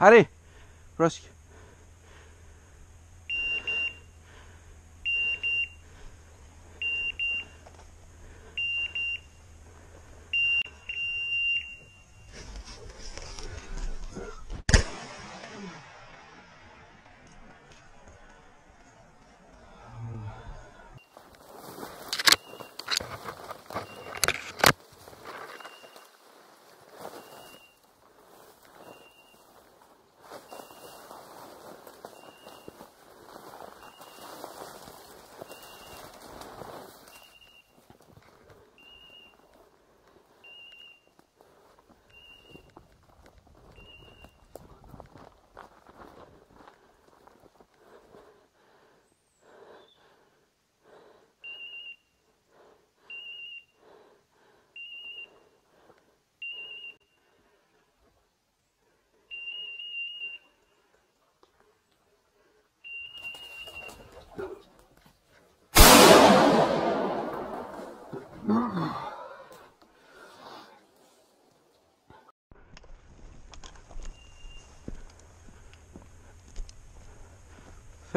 Άρη, πρόσεχε.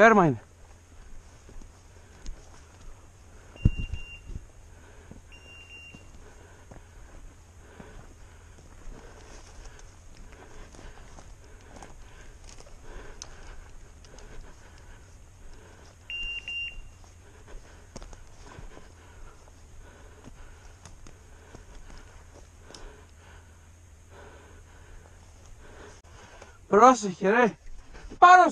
Φέρμα είναι. Πρόσεχε ρε. Πάνω